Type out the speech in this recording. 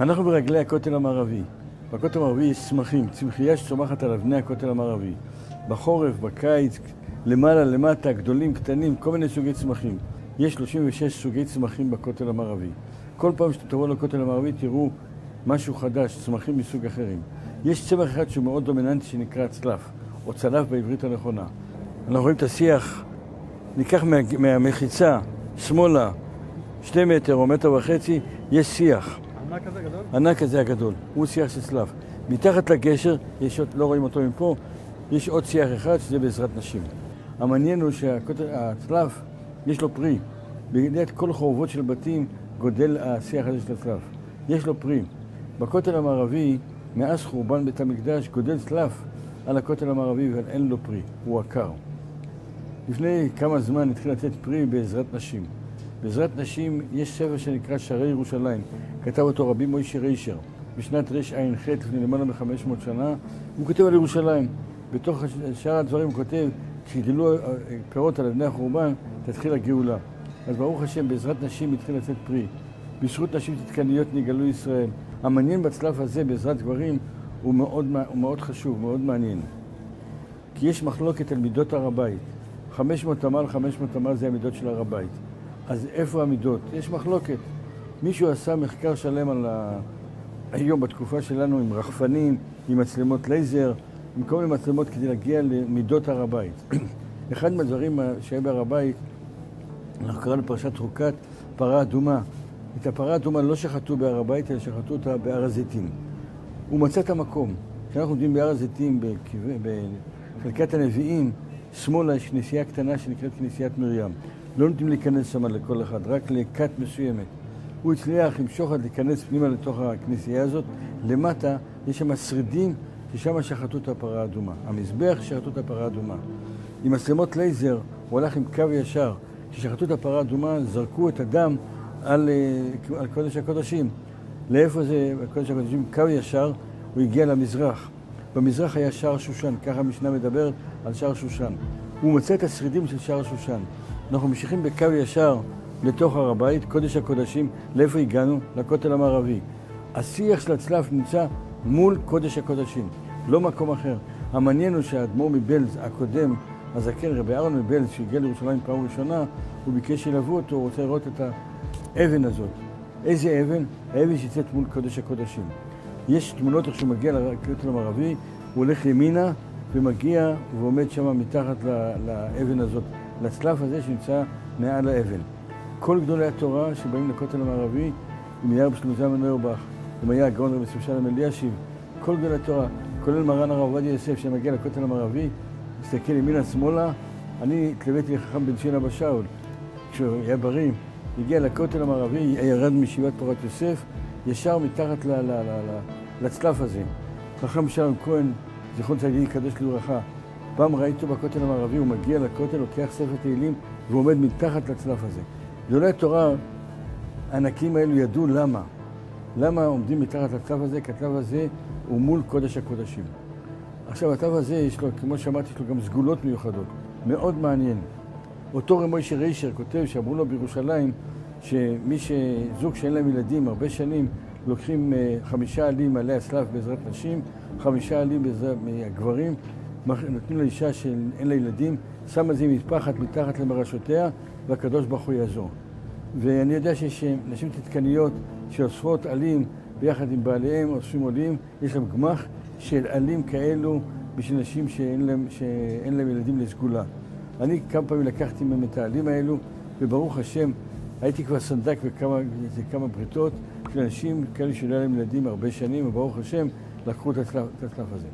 אנחנו ברגלי הכותל המערבי. בכותל המערבי יש צמחים, צמחייה שצומחת על אבני הכותל המערבי. בחורף, בקיץ, למעלה, למטה, גדולים, קטנים, כל מיני סוגי צמחים. יש 36 סוגי צמחים בכותל המערבי. כל פעם שאתם תבואו לכותל המערבי תראו משהו חדש, צמחים מסוג אחרים. יש צמח אחד שהוא מאוד דומיננטי שנקרא צלף, או צלף בעברית הנכונה. אנחנו רואים את השיח, ניקח מה, מהמחיצה, שמאלה, שתי מטר או מטר וחצי, יש שיח. ענק כזה גדול? ענק כזה הגדול, הוא שיח של צלף. מתחת לגשר, יש עוד, לא רואים אותו מפה, יש עוד שיח אחד שזה בעזרת נשים. המעניין הוא שהצלף, יש לו פרי. בידי כל חורבות של בתים גודל השיח הזה של הצלף. יש לו פרי. בכותל המערבי, מאז חורבן בית המקדש, גודל צלף על הכותל המערבי, אבל אין לו פרי, הוא עקר. לפני כמה זמן התחיל לתת פרי בעזרת נשים. בעזרת נשים יש ספר שנקרא שערי ירושלים, כתב אותו רבי מוישה ריישר בשנת רע"ח לפני למעלה מ-500 שנה, הוא כותב על ירושלים. בתוך שאר הדברים הוא כותב, כשיגדלו פירות על אבני החורבן, תתחיל הגאולה. אז ברוך השם, בעזרת נשים התחיל לצאת פרי. בזכות נשים צדקניות נגאלו ישראל. המעניין בצלף הזה, בעזרת גברים, הוא מאוד, הוא מאוד חשוב, מאוד מעניין. כי יש מחלוקת על מידות הר הבית. 500 אמ"ל, 500 אמ"ל זה המידות של הר הבית. אז איפה המידות? יש מחלוקת. מישהו עשה מחקר שלם על ה... היום, בתקופה שלנו, עם רחפנים, עם מצלמות לייזר, עם כל מיני מצלמות כדי להגיע למידות הר הבית. אחד מהדברים שהיה בהר הבית, אנחנו קראנו פרשת חוקת פרה אדומה. את הפרה האדומה לא שחטו בהר הבית, אלא שחטו אותה בהר הזיתים. הוא מצא את המקום. כשאנחנו עומדים בהר הזיתים, בחלקת הנביאים, שמאלה יש כנסייה קטנה שנקראת כנסיית מרים. לא נותנים להיכנס שם לכל אחד, רק לכת מסוימת. הוא הצליח עם שוחד להיכנס פנימה לתוך הכנסייה הזאת. למטה יש שם שרידים ששם שחטו את הפרה האדומה. המזבח שחטו את הפרה האדומה. עם מצלמות לייזר הוא הלך עם קו ישר. כששחטו את הפרה האדומה זרקו את הדם על, אה, על קודש הקודשים. לאיפה זה קודש הקודשים? קו ישר, הוא הגיע למזרח. במזרח היה שער שושן, ככה המשנה מדברת על שער שושן. הוא מוצא את השרידים של שער שושן. אנחנו ממשיכים בקו ישר לתוך הר הבית, קודש הקודשים. לאיפה הגענו? לכותל המערבי. השיח של הצלף נמצא מול קודש הקודשים, לא מקום אחר. המעניין הוא שהאדמו"ר מבלז הקודם, הזקן רבי אהרון מבלז, שהגיע לירושלים פעם ראשונה, הוא ביקש שילוו אותו, הוא רוצה לראות את האבן הזאת. איזה אבן? האבן שיצאת מול קודש הקודשים. יש תמונות איך שהוא מגיע לכותל המערבי, הוא הולך ימינה ומגיע ועומד שם מתחת לאבן הזאת. לצלף הזה שנמצא מעל האבן. כל גדולי התורה שבאים לכותל המערבי, היה רבי שלמה זלמן אוירבך, אם היה הגאון רבי סושלם אלישיב, כל גדולי התורה, כולל מרן הרב עובדיה יוסף שמגיע לכותל המערבי, מסתכל ימינה שמאלה, אני התלוויתי לחכם בן שינה בשאול, כשהוא היה בריא, הגיע לכותל המערבי, ירד מישיבת פורת יוסף, ישר מתחת לצלף הזה. חכם שלום כהן, זיכרון צדיק קדוש לברכה, פעם ראיתי אותו בכותל המערבי, הוא מגיע לכותל, לוקח ספר תהילים ועומד מתחת לצלף הזה. גדולי התורה הענקים האלו ידעו למה. למה עומדים מתחת לצלף הזה? כי הצלף הזה הוא מול קודש הקודשים. עכשיו, הצלף הזה, יש לו, כמו שאמרתי, יש לו גם סגולות מיוחדות. מאוד מעניין. אותו רב מוישה ריישר כותב שאמרו לו בירושלים שמי ש... זוג שאין להם ילדים הרבה שנים, לוקחים אה, חמישה עלים עלי הצלף בעזרת נשים, חמישה עלים בעזרת הגברים, נותנים לאישה שאין לה ילדים, שמה זה מטפחת מתחת למרשותיה, והקדוש ברוך הוא יעזור. ואני יודע שיש אה, נשים צדקניות שאוספות עלים ביחד עם בעליהם, אוספים עולים, יש להם גמח של עלים כאלו בשביל נשים שאין להם, שאין להם ילדים לסגולה. אני כמה פעמים לקחתי מהם את העלים האלו, וברוך השם, הייתי כבר סנדק בכמה כמה בריתות של אנשים כאלה שלא היה להם ילדים הרבה שנים, וברוך השם, לקחו את הצלף הזה.